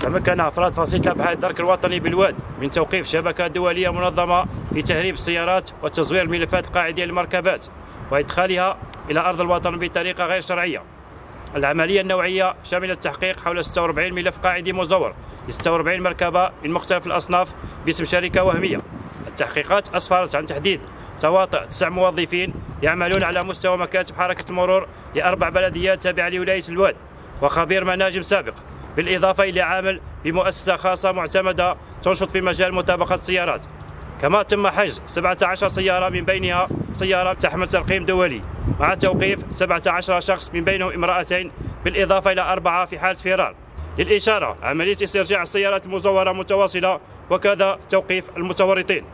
تمكن أفراد فصيل تبع الدرك الوطني بالواد من توقيف شبكة دولية منظمة في تهريب السيارات وتزوير الملفات القاعدية للمركبات وإدخالها إلى أرض الوطن بطريقة غير شرعية. العملية النوعية شملت التحقيق حول 46 ملف قاعدي مزور ل 46 مركبة من مختلف الأصناف باسم شركة وهمية. التحقيقات أسفرت عن تحديد تواطئ تسع موظفين يعملون على مستوى مكاتب حركة المرور لأربع بلديات تابعة لولاية الواد وخبير مناجم سابق. بالإضافة إلى عامل بمؤسسة خاصة معتمدة تنشط في مجال مطابقة السيارات. كما تم حجز 17 سيارة من بينها سيارة تحمل ترقيم دولي مع توقيف 17 شخص من بينهم امرأتين بالإضافة إلى أربعة في حالة فرار للإشارة عملية استرجاع السيارات المزورة متواصلة وكذا توقيف المتورطين.